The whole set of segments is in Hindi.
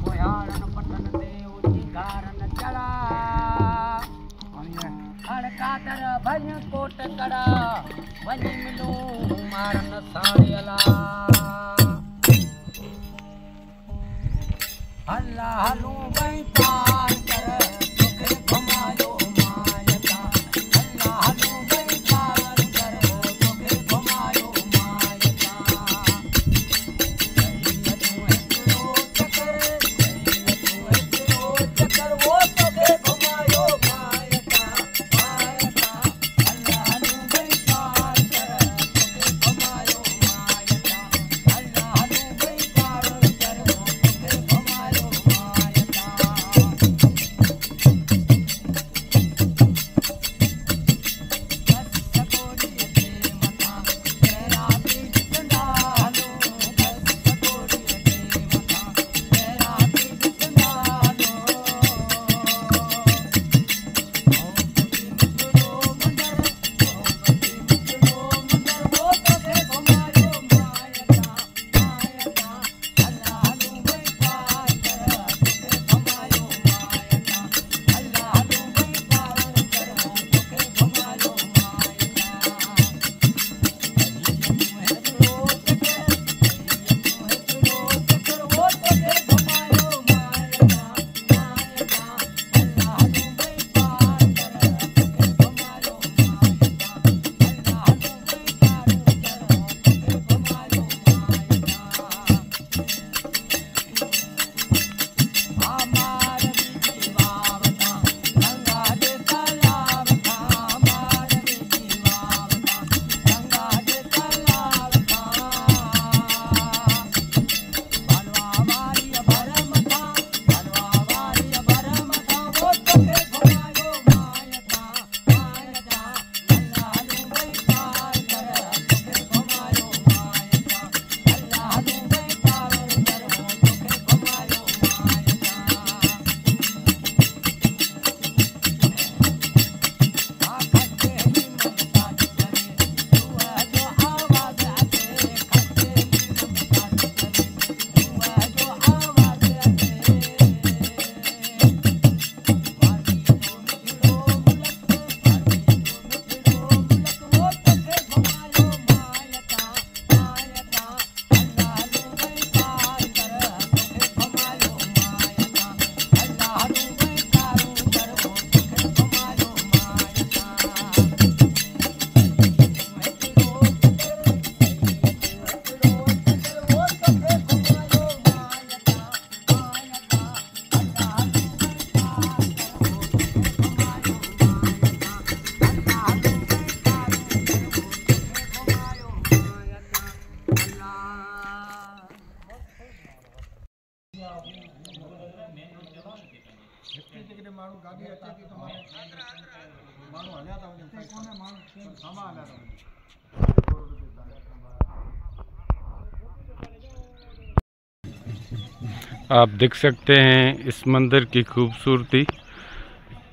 பொயாளன பட்டணத்தை ஊற்றி காரண கடா ಕಾತರ ಭಯ ಕೋಟ ಕಡ ಬನ್ನಿ ಮಿಲು ಮಾರನ ಸಾಯಲ ಅಲ್ಲ ಹಲೋ ಬೈ अचे थी त माण्हू माण्हू हलिया था वञनि कोन्हे माण्हू सामा हलिया था वञनि आप देख सकते हैं इस मंदिर की खूबसूरती।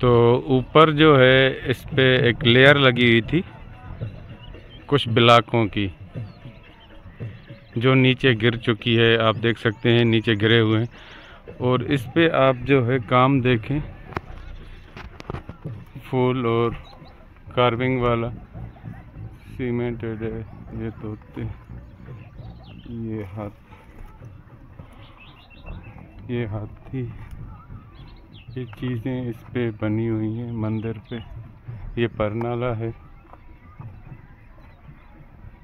तो ऊपर जो है इस पे एक लेयर लगी हुई थी कुछ ब्लाकों की जो नीचे गिर चुकी है। आप देख सकते हैं नीचे गिरे हुए हैं। और इस पे आप जो है काम देखें। फूल और कार्विंग वाला सीमेंटेड है, ये तोते, ये हाथ, ये हाथी, ये चीज़ें इस पे बनी हुई हैं, मंदिर पे, ये परनाला है,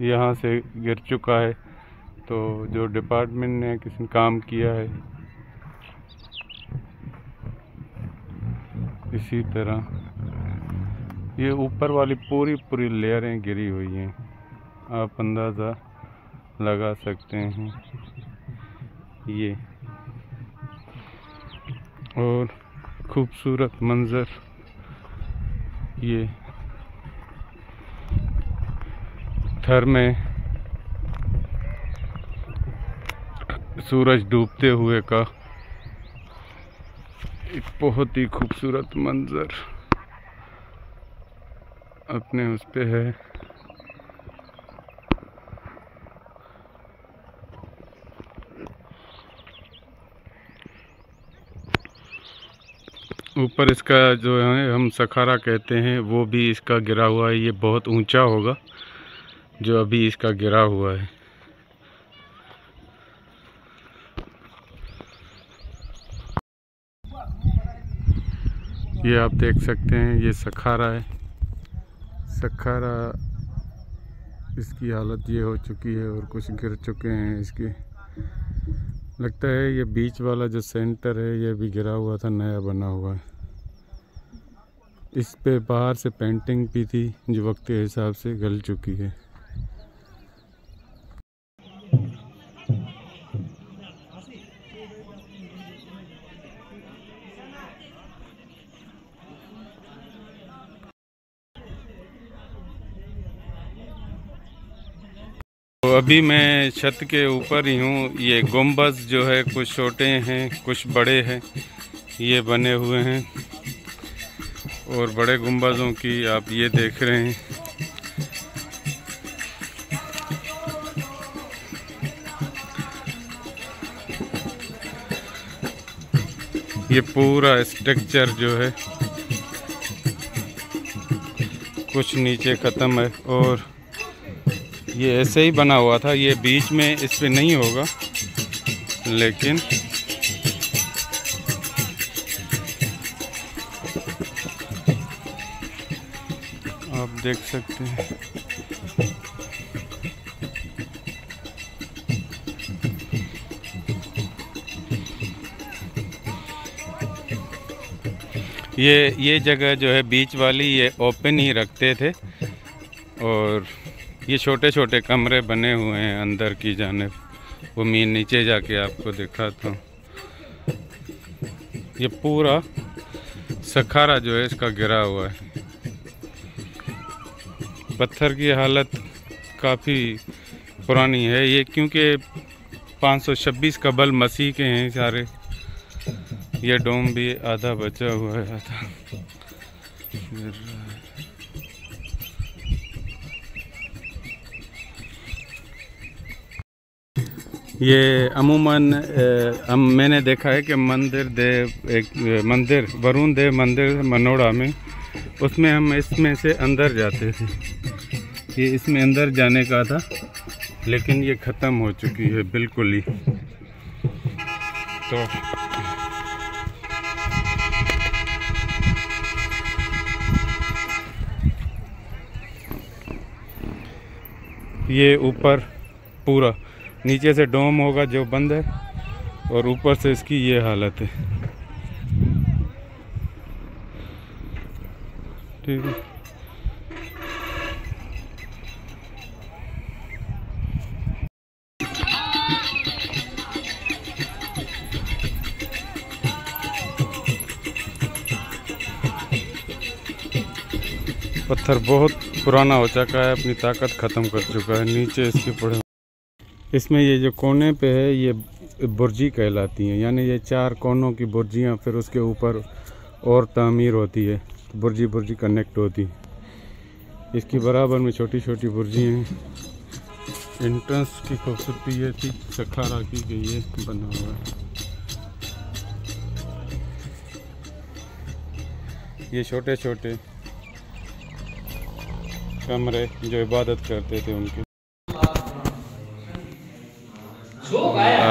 यहाँ से गिर चुका है तो जो डिपार्टमेंट ने किसी काम किया है, इसी तरह ये ऊपर वाली पूरी पूरी लेयरें गिरी हुई हैं। आप अंदाज़ा लगा सकते हैं। ये। और खूबसूरत मंज़र। ये। थर में सूरज डूबते हुए का एक बहुत ही खूबसूरत मंज़र। अपने उस पर है। ऊपर इसका जो है, हम सखारा कहते हैं, वो भी इसका गिरा हुआ है। ये बहुत ऊँचा होगा, जो अभी इसका गिरा हुआ है। ये आप देख सकते हैं, ये सखारा है। सखारा इसकी हालत ये हो चुकी है और कुछ गिर चुके हैं इसके। लगता है ये बीच वाला जो सेंटर है, ये भी गिरा हुआ था, नया बना हुआ है। इस पे बाहर से पेंटिंग भी थी, जो वक्त के हिसाब से गल चुकी है तो अभी मैं छत के ऊपर ही हूँ। ये गुम्बज जो है, कुछ छोटे हैं, कुछ बड़े हैं। ये बने हुए हैं। और बड़े गुम्बजों की आप ये देख रहे हैं। ये पूरा स्ट्रक्चर जो है, कुछ नीचे ख़त्म है और ये ऐसे ही बना हुआ था, ये बीच में इस पर नहीं होगा, लेकिन आप देख सकते हैं। ये ये जगह जो है, बीच वाली, ये ओपन ही रखते थे, और ये छोटे छोटे कमरे बने हुए हैं अंदर की जाने वो मीन नीचे जाके आपको दिखाता हूँ। ये पूरा सखारा जो है इसका गिरा हुआ है। पत्थर की हालत काफ़ी पुरानी है। ये क्योंकि 526 कबल मसीह के हैं सारे। ये डोम भी आधा बचा हुआ है, आधा गिर रहा है ये अमूमन हम, मैंने देखा है कि मंदिर देव, एक, मंदिर, वरुण देव मंदिर मनोड़ा में, उसमें हम इसमें से अंदर जाते थे। ये इसमें अंदर जाने का था, लेकिन ये ख़त्म हो चुकी है बिल्कुल ही। तो ये ऊपर पूरा नीचे से डोम होगा जो बंद है, और ऊपर से इसकी ये हालत है। ठीक है। पत्थर बहुत पुराना हो चुका है, अपनी ताकत ख़त्म कर चुका है, नीचे इसके पड़े इसमें ये जो कोने पे है, ये बुर्जी कहलाती हैं। यानी ये चार कोनों की बुर्जियाँ, फिर उसके ऊपर और तामीर होती है। तो बुर्जी बुर्जी कनेक्ट होती है। इसकी बराबर में छोटी छोटी बुर्जी हैं। एंट्रेंस की खूबसूरती ये थी सखारा की कि ये बना हुआ है। ये छोटे छोटे कमरे जो इबादत करते थे उनके।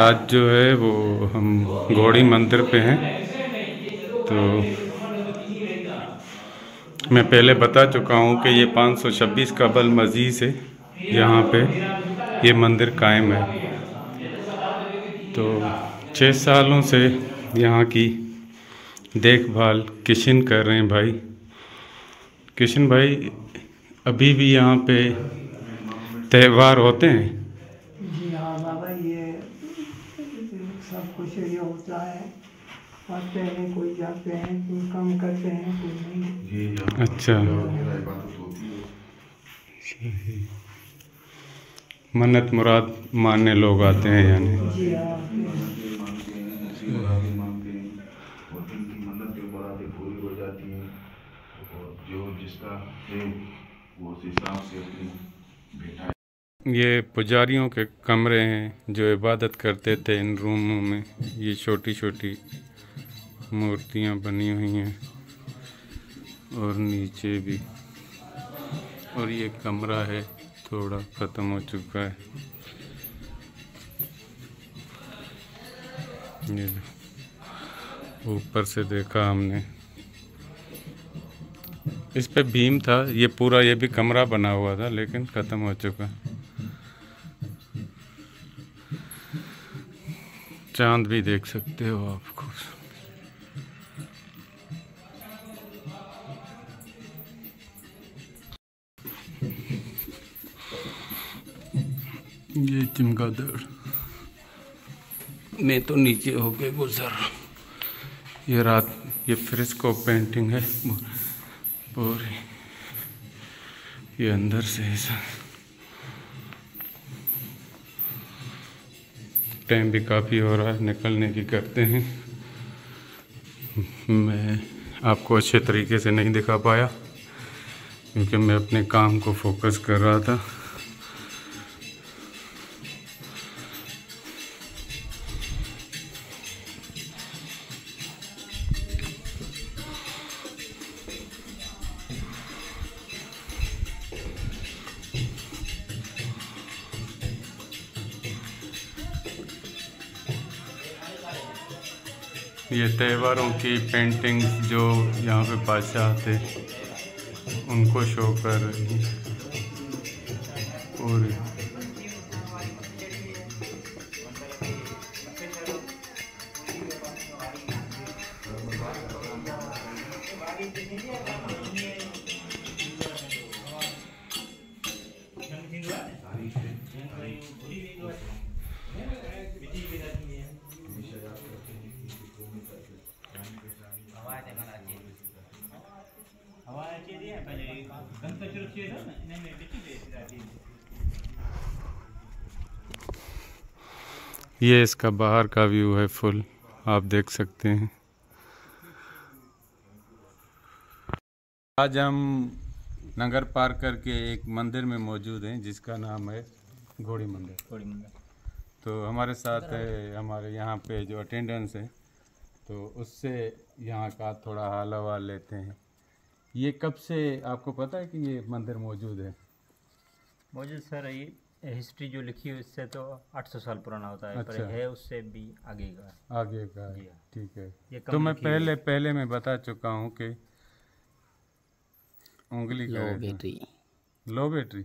आज जो है वो हम गौड़ी मंदिर पे हैं। तो मैं पहले बता चुका हूँ कि ये 526 कबल मजीद से यहाँ पे ये मंदिर कायम है। तो छः सालों से यहाँ की देखभाल किशन कर रहे हैं भाई। किशन भाई, अभी भी यहाँ पे त्यौहार होते हैं जी हाँ बाबा ये सब ये होता है। आते हैं कोई जाते हैं कोई काम करते हैं कोई नहीं। अच्छा। मन्नत मुराद मानने लोग आते हैं यानी। जी जिसका है वो उस हिसाब से अपनी भेंटाएँ ये पुजारियों के कमरे हैं जो इबादत करते थे इन रूमों में। ये छोटी छोटी मूर्तियाँ बनी हुई हैं और नीचे भी। और ये कमरा है, थोड़ा ख़त्म हो चुका है। ये ऊपर से देखा हमने। इस पे भीम था, ये पूरा ये भी कमरा बना हुआ था, लेकिन ख़त्म हो चुका। चाँद भी देख सकते हो आप खुद ये चमगादड़ मैं तो नीचे होके गुजर। ये रात, ये फ्रिस्को पेंटिंग है। पूरी। ये अंदर से ऐसा टाइम भी काफ़ी हो रहा है, निकलने की करते हैं। मैं आपको अच्छे तरीके से नहीं दिखा पाया, क्योंकि मैं अपने काम को फोकस कर रहा था। ये त्यौहारों की पेंटिंग्स जो यहाँ पे बादशाह थे उनको शो कर रही और ये इसका बाहर का व्यू है फुल आप देख सकते हैं। आज हम नगर पार्क करके एक मंदिर में मौजूद हैं जिसका नाम है घोड़ी मंदिर। मंदिर। तो हमारे साथ है हमारे यहाँ पे जो अटेंडेंस है तो उससे यहाँ का थोड़ा हाल हवाल लेते हैं। ये कब से आपको पता है कि ये मंदिर मौजूद है मौजूद सर ये हिस्ट्री जो लिखी है इससे तो 800 साल पुराना होता है अच्छा। पर। है उससे भी आगे का आगे का है। ठीक है ये तो मैं पहले पहले मैं बता चुका हूँ कि उंगली लो तो- बैटरी लो बैटरी